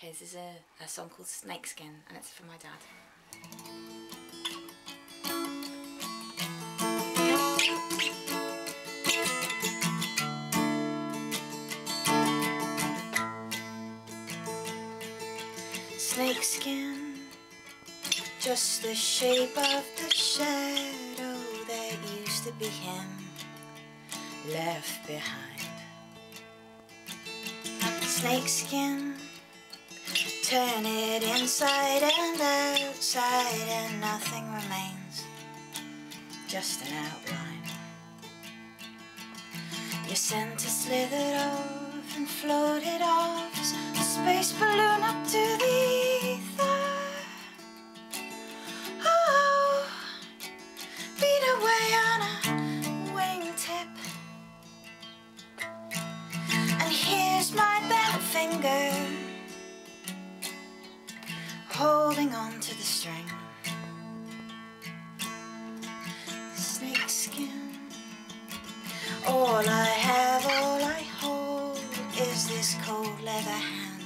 Okay, this is a, a song called Snakeskin and it's for my dad. Snakeskin, just the shape of the shadow that used to be him, left behind. Snakeskin, turn it inside and outside and nothing remains, just an outline. Your center slithered off and floated off as a space balloon up to the ether. Oh, away on a wingtip. And here's my bent finger holding on to the string. Snakeskin. All I have, all I hold is this cold leather hand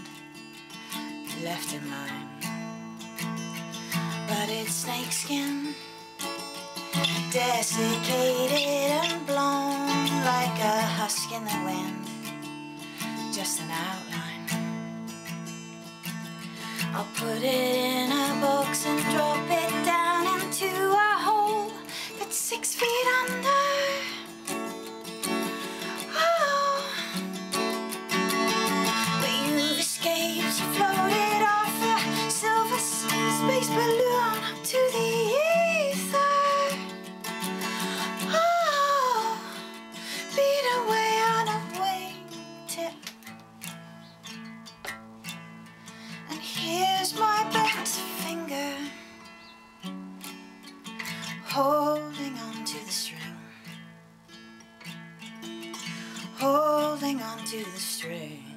left in mine. But it's snakeskin, desiccated and blown like a husk in the wind, just an outline. I'll put it in holding on to the string.